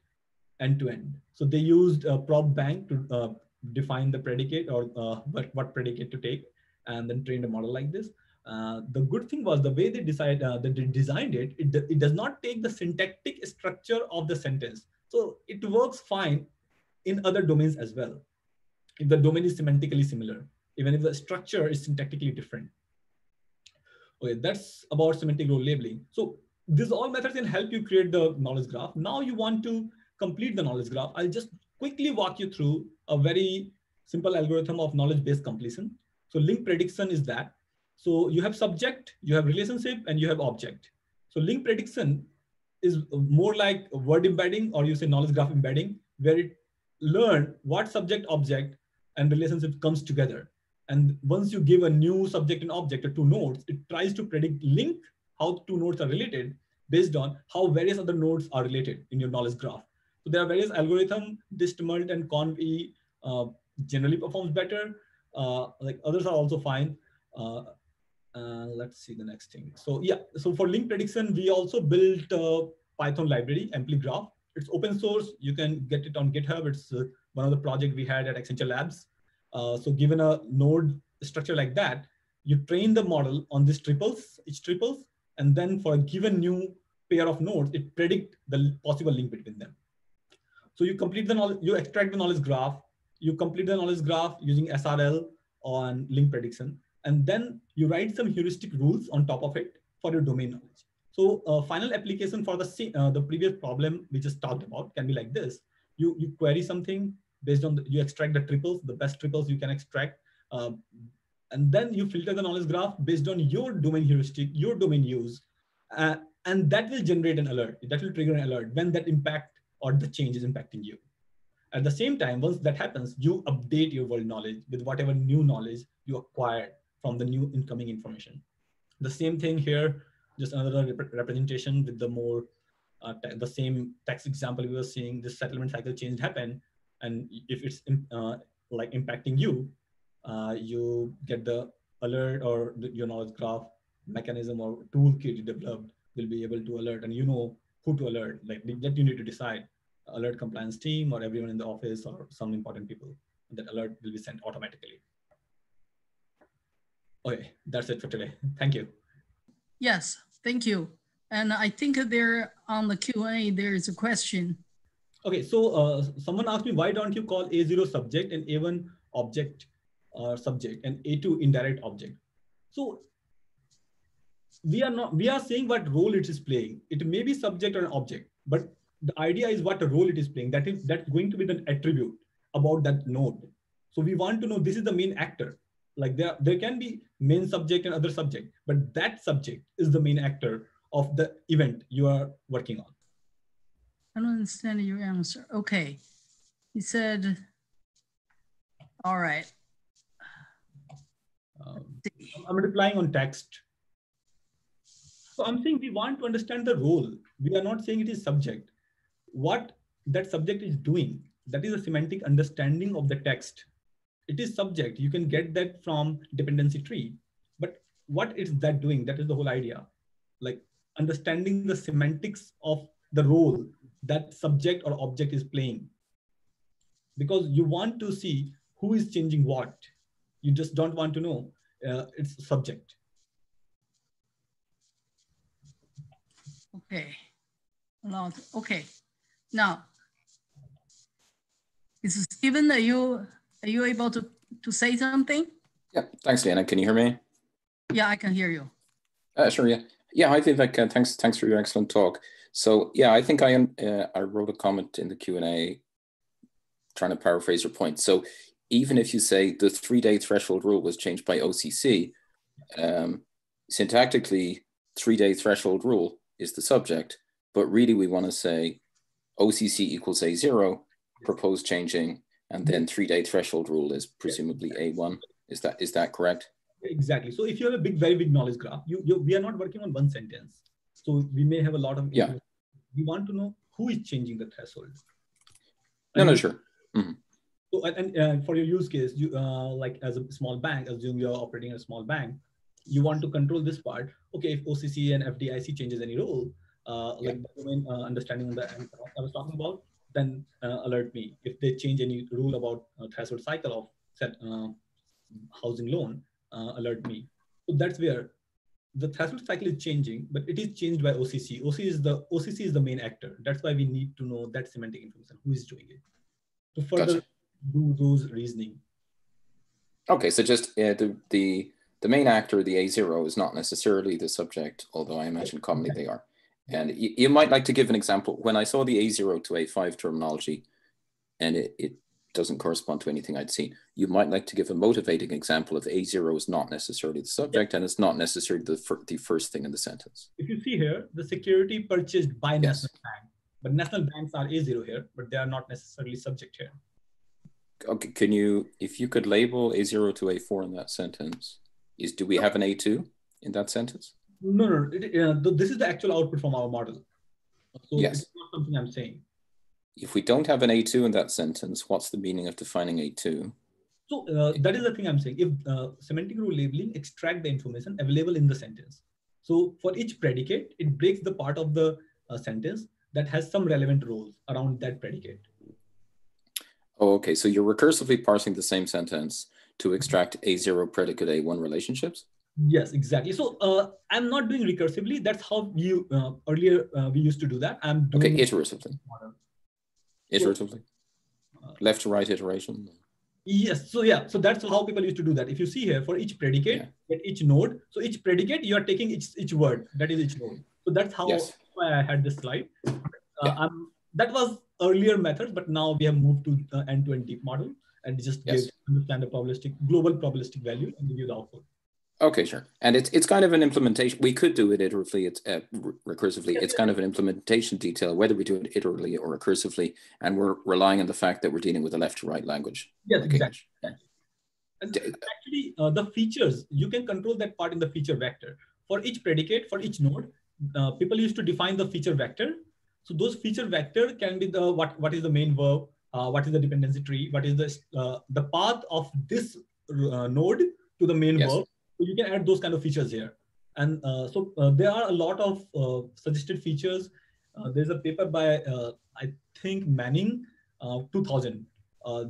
end to end. So they used a PropBank to uh, define the predicate or uh, what, what predicate to take and then trained a model like this. Uh, the good thing was the way they decided uh, that they designed it, it, it does not take the syntactic structure of the sentence. So it works fine in other domains as well. If the domain is semantically similar, even if the structure is syntactically different. Okay, that's about semantic role labeling. So these all methods can help you create the knowledge graph. Now you want to complete the knowledge graph. I'll just quickly walk you through a very simple algorithm of knowledge-based completion. So link prediction is that. So you have subject, you have relationship, and you have object. So link prediction is more like word embedding or you say knowledge graph embedding, where it learn what subject, object, and relationship comes together. And once you give a new subject and object or two nodes, it tries to predict link, how two nodes are related based on how various other nodes are related in your knowledge graph. So there are various algorithms, DistMult and conv uh, generally performs better. Uh, like others are also fine. Uh, uh, let's see the next thing. So yeah, so for link prediction, we also built a Python library, AmpliGraph. It's open source. You can get it on GitHub. It's uh, one of the project we had at Accenture Labs. Uh, so given a node structure like that, you train the model on these triples, each triples, and then for a given new pair of nodes, it predict the possible link between them. So you complete the knowledge, you extract the knowledge graph, you complete the knowledge graph using SRL on link prediction, and then you write some heuristic rules on top of it for your domain knowledge. So uh, final application for the, uh, the previous problem we just talked about can be like this. You, you query something based on, the, you extract the triples, the best triples you can extract. Uh, and then you filter the knowledge graph based on your domain heuristic, your domain use. Uh, and that will generate an alert. That will trigger an alert when that impact or the change is impacting you. At the same time, once that happens, you update your world knowledge with whatever new knowledge you acquired from the new incoming information. The same thing here, just another rep representation with the more, uh, the same text example we were seeing, this settlement cycle change happen. And if it's uh, like impacting you, uh, you get the alert or the, your knowledge graph mechanism or toolkit you developed will be able to alert and you know who to alert, like that you need to decide, alert compliance team or everyone in the office or some important people. That alert will be sent automatically. Okay, that's it for today. Thank you. Yes, thank you. And I think there on the Q&A, there is a question. Okay, so uh, someone asked me, why don't you call A0 subject and A1 object or uh, subject and A2 indirect object? So we are not we are saying what role it is playing. It may be subject or an object but the idea is what role it is playing. That is that's going to be the attribute about that node. So we want to know this is the main actor. Like there there can be main subject and other subject but that subject is the main actor of the event you are working on i don't understand your answer okay he said all right um, i'm replying on text so I'm saying we want to understand the role. We are not saying it is subject. What that subject is doing, that is a semantic understanding of the text. It is subject. You can get that from dependency tree. But what is that doing? That is the whole idea. Like understanding the semantics of the role that subject or object is playing. Because you want to see who is changing what. You just don't want to know uh, its subject. Okay. now Okay. Now, is Stephen, are you are you able to, to say something? Yeah, thanks, Lena. Can you hear me? Yeah, I can hear you. Uh, sure, yeah. Yeah, hi Vivek. Uh, thanks, thanks for your excellent talk. So yeah, I think I uh, I wrote a comment in the Q&A trying to paraphrase your point. So even if you say the three-day threshold rule was changed by OCC, um, syntactically, three-day threshold rule is the subject, but really we want to say OCC equals A0, proposed changing, and then three-day threshold rule is presumably A1. Is that is that correct? Exactly. So if you have a big, very big knowledge graph, you, you we are not working on one sentence. So we may have a lot of yeah. We want to know who is changing the threshold. No, no, sure. Mm -hmm. So, and, uh, for your use case, you uh, like as a small bank, assume you're operating a small bank, you want to control this part. Okay, if OCC and FDIC changes any rule, uh, yeah. like the domain uh, understanding that I was talking about, then uh, alert me. If they change any rule about threshold cycle of set housing loan, alert me. So that's where the threshold cycle is changing, but it is changed by OCC. OCC is the OCC is the main actor. That's why we need to know that semantic information. Who is doing it to further gotcha. do those reasoning. Okay, so just uh, the the the main actor, the A0, is not necessarily the subject, although I imagine commonly they are. And you, you might like to give an example. When I saw the A0 to A5 terminology, and it, it doesn't correspond to anything I'd seen. You might like to give a motivating example of A0 is not necessarily the subject and it's not necessarily the, fir the first thing in the sentence. If you see here, the security purchased by yes. National Bank, but national banks are A0 here, but they are not necessarily subject here. Okay, can you, if you could label A0 to A4 in that sentence, is do we have an A2 in that sentence? No, no, it, uh, this is the actual output from our model. So yes. it's not something I'm saying if we don't have an A2 in that sentence, what's the meaning of defining A2? So uh, that is the thing I'm saying. If uh, semantic rule labeling extract the information available in the sentence. So for each predicate, it breaks the part of the uh, sentence that has some relevant roles around that predicate. Oh, okay. So you're recursively parsing the same sentence to extract A0 predicate A1 relationships? Yes, exactly. So uh, I'm not doing recursively. That's how you uh, earlier uh, we used to do that. I'm doing okay iteratively. Model iteratively left to right iteration? Yes so yeah so that's how people used to do that. If you see here for each predicate yeah. at each node. So each predicate you are taking each each word. That is each node. So that's how yes. i had this slide. Uh, yeah. that was earlier method but now we have moved to uh, end-to-end deep model and just yes. give understand the probabilistic global probabilistic value and give you the output Okay, sure. And it's it's kind of an implementation. We could do it iteratively, it's uh, recursively. It's kind of an implementation detail, whether we do it iteratively or recursively, and we're relying on the fact that we're dealing with a left to right language. Yes, exactly. And actually, uh, the features you can control that part in the feature vector for each predicate for each node. Uh, people used to define the feature vector. So those feature vector can be the what what is the main verb, uh, what is the dependency tree, what is the uh, the path of this uh, node to the main yes. verb so you can add those kind of features here. And uh, so uh, there are a lot of uh, suggested features. Uh, there's a paper by, uh, I think, Manning, 2000.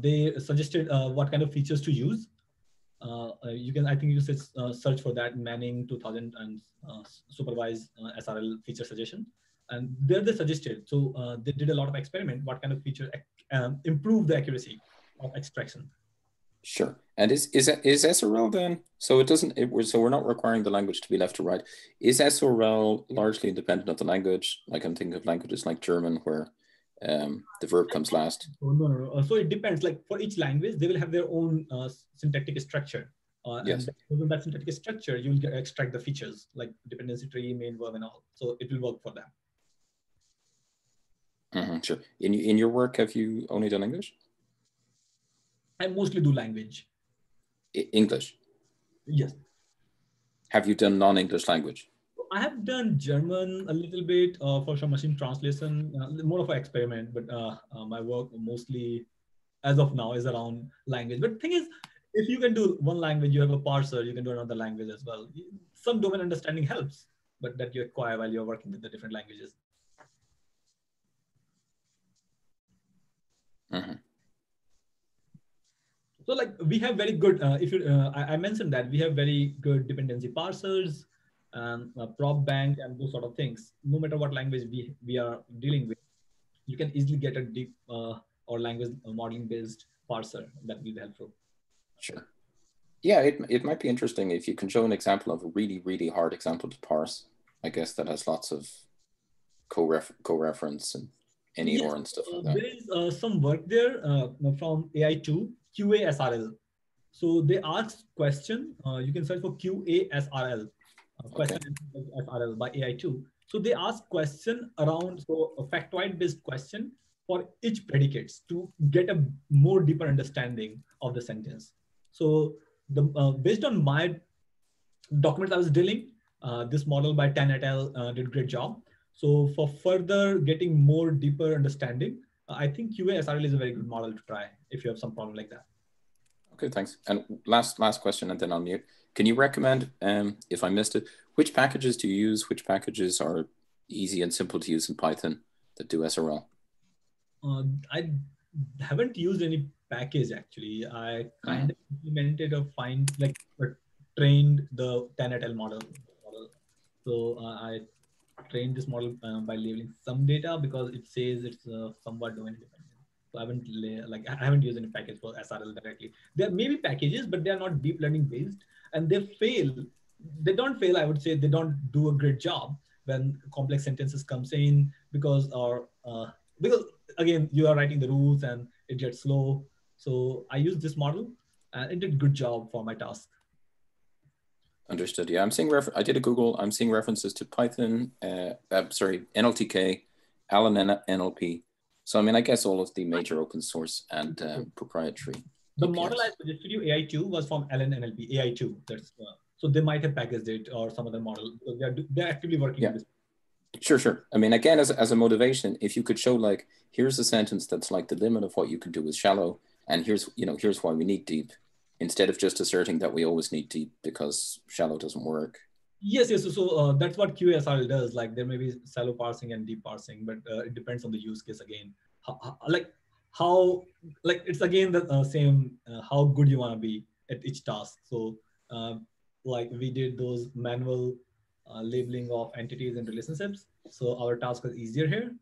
they suggested what kind of features to use. you can, I think you said search for that Manning 2000 and supervised SRL feature suggestion. And there they suggested, so they did a lot of experiment, what kind of feature um, improve the accuracy of extraction. Sure. And is is is SRL then? So it doesn't. It was so we're not requiring the language to be left to right. Is SRL largely independent of the language? Like I'm thinking of languages like German, where um, the verb comes last. Oh, no, no, no. So it depends. Like for each language, they will have their own uh, syntactic structure. Uh, yes. And that syntactic structure, you will get, extract the features like dependency tree, main verb, and all. So it will work for them. Mm-hmm, sure. In in your work, have you only done English? I mostly do language. English? Yes. Have you done non-English language? I have done German a little bit uh, for some machine translation, uh, more of an experiment, but uh, uh, my work mostly, as of now, is around language. But the thing is, if you can do one language, you have a parser, you can do another language as well. Some domain understanding helps, but that you acquire while you're working with the different languages. Mm-hmm. So like we have very good, uh, if you, uh, I, I, mentioned that we have very good dependency parsers, and uh, PropBank and those sort of things. No matter what language we, we are dealing with, you can easily get a deep uh, or language modeling based parser that will be helpful. Sure. Yeah, it, it might be interesting if you can show an example of a really, really hard example to parse. I guess that has lots of co-ref co-reference and any yes, and stuff like that. There is uh, some work there uh, from AI2 QASRL. So they ask question, uh, you can search for QASRL, uh, question okay. SRL by AI2. So they ask question around, so a factoid based question for each predicates to get a more deeper understanding of the sentence. So the uh, based on my documents I was dealing, uh, this model by Tan et al. Uh, did great job. So for further getting more deeper understanding, I think QA SRL is a very good model to try if you have some problem like that. Okay, thanks. And last last question, and then I'll mute. Can you recommend, um, if I missed it, which packages do you use? Which packages are easy and simple to use in Python that do SRL? Uh, I haven't used any package actually. I kind of implemented a find like trained the Tan model. So uh, I trained this model uh, by labeling some data because it says it's uh, somewhat domain dependent. So I haven't like I haven't used any package for SRL directly. There may be packages, but they are not deep learning based, and they fail. They don't fail. I would say they don't do a great job when complex sentences comes in because or uh, because again you are writing the rules and it gets slow. So I use this model and it did good job for my task. Understood. Yeah, I'm seeing refer- I did a Google. I'm seeing references to Python. Uh, uh, sorry, NLTK, Allen NLP. So I mean, I guess all of the major open source and uh, proprietary. The APIs. model I suggested you AI2 was from Allen NLP AI2. That's uh, so they might have packaged it or some other model. So they're they're actively working yeah. on this. Sure, sure. I mean, again, as, as a motivation, if you could show like, here's a sentence that's like the limit of what you can do with shallow, and here's you know here's why we need deep instead of just asserting that we always need deep because shallow doesn't work. Yes, yes. So uh, that's what QSRL does. Like there may be shallow parsing and deep parsing, but uh, it depends on the use case again. How, how, like how, like it's again the uh, same. Uh, how good you want to be at each task. So uh, like we did those manual uh, labeling of entities and relationships. So our task is easier here.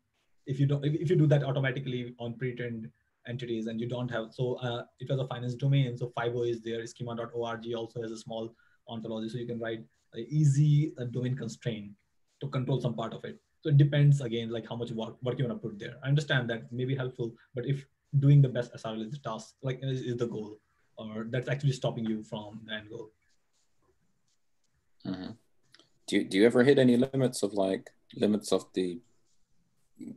If you don't, if, if you do that automatically on pre-trained entities and you don't have, so uh, it was a finance domain. So FIBO is there, schema.org also has a small ontology. So you can write an easy uh, domain constraint to control some part of it. So it depends again, like how much work, work you want to put there. I understand that may be helpful, but if doing the best SRL is the task, like is, is the goal, or that's actually stopping you from the end goal. Mm-hmm. Do you, do you ever hit any limits of like limits of the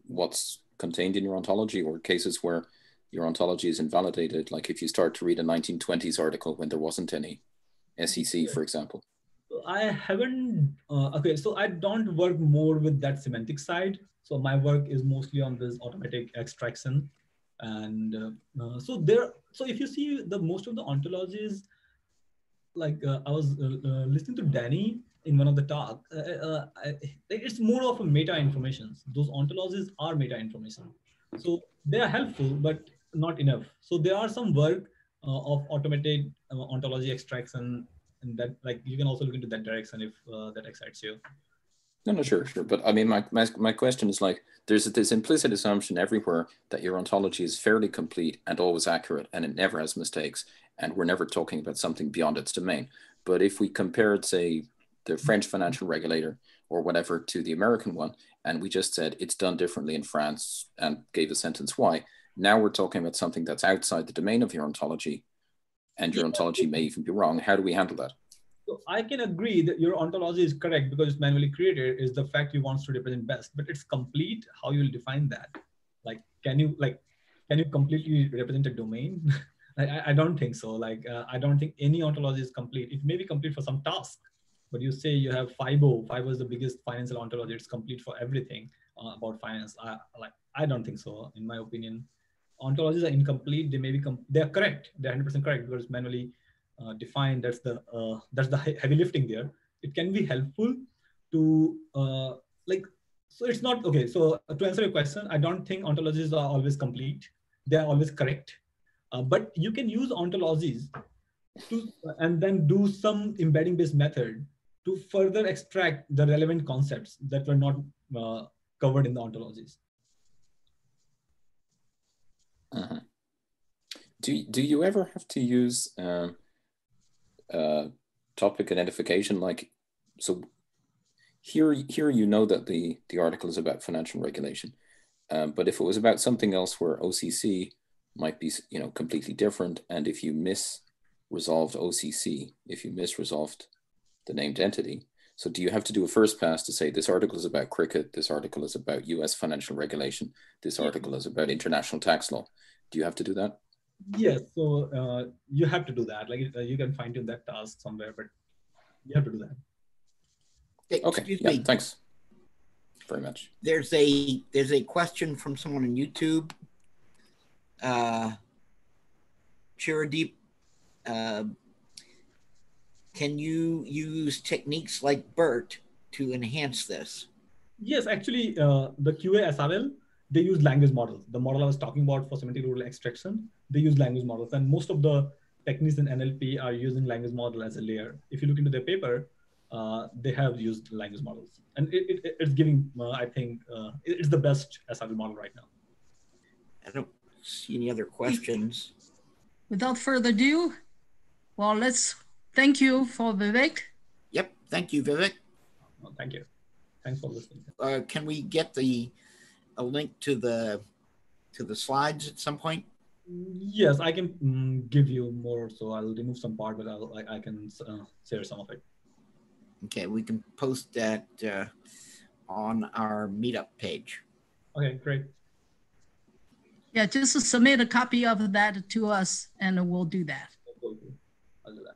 what's contained in your ontology or cases where your ontology is invalidated. Like if you start to read a 1920s article when there wasn't any SEC, for example. I haven't, uh, okay, so I don't work more with that semantic side. So my work is mostly on this automatic extraction. And uh, uh, so there, so if you see the most of the ontologies, like uh, I was uh, uh, listening to Danny in one of the talk, it's more of a meta information. Those ontologies are meta information. So they are helpful, but not enough. So there are some work uh, of automated uh, ontology extraction, and that like you can also look into that direction if uh, that excites you. No, no, sure, sure. But I mean, my, my, my question is like, there's this implicit assumption everywhere that your ontology is fairly complete and always accurate and it never has mistakes. And we're never talking about something beyond its domain. But if we compare, say, the French financial regulator or whatever to the American one, and we just said it's done differently in France and gave a sentence why, now we're talking about something that's outside the domain of your ontology, and your ontology may even be wrong. How do we handle that? So I can agree that your ontology is correct because it's manually created is the fact you want to represent best, but it's complete how you'll define that. Like, can you like, can you completely represent a domain? [LAUGHS] I, I don't think so. Like, uh, I don't think any ontology is complete. It may be complete for some task, but you say you have FIBO. FIBO is the biggest financial ontology. It's complete for everything uh, about finance. I, like, I don't think so, in my opinion ontologies are incomplete. They may be they are correct. They're 100% correct because manually uh, defined. That's the uh, that's the heavy lifting there. It can be helpful to uh, like so it's not okay. So to answer your question, I don't think ontologies are always complete. They are always correct, uh, but you can use ontologies to and then do some embedding based method to further extract the relevant concepts that were not uh, covered in the ontologies. Uh-huh. Do do you ever have to use um, uh, topic identification? Like, so here here you know that the the article is about financial regulation, um, but if it was about something else where OCC might be you know completely different, and if you miss resolved OCC, if you misresolved the named entity, so do you have to do a first pass to say this article is about cricket, this article is about US financial regulation, this article is about international tax law? Do you have to do that? Yes, so uh, you have to do that. Like uh, you can find in that task somewhere, but you have to do that. Okay, Excuse yeah, me. thanks very much. There's a there's a question from someone on YouTube. uh, Chiradeep, uh, can you use techniques like BERT to enhance this? Yes, actually, uh, the QA SRL, they use language models. The model I was talking about for semantic rule extraction, they use language models. And most of the techniques in NLP are using language model as a layer. If you look into their paper, uh, they have used language models. And it, it, it's giving, uh, I think, uh, it's the best SRL model right now. I don't see any other questions. Without further ado, well, let's thank you for Vivek. Yep. Thank you, Vivek. Oh, thank you. Thanks for listening. Uh, can we get the a link to the to the slides at some point? Yes, I can mm, give you more. So I'll remove some part, but I'll, I, I can uh, share some of it. Okay, we can post that uh, on our meetup page. Okay, great. Yeah, just submit a copy of that to us and we'll do that. I'll do that.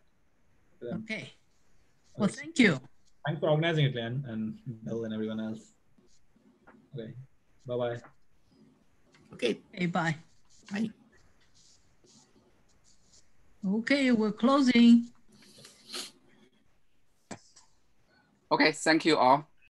Then- Okay. Well, thank you. Thanks for organizing it, Len, and Bill and everyone else. Okay, bye-bye. Okay, Okay, bye. bye. Okay, we're closing. Okay, thank you all.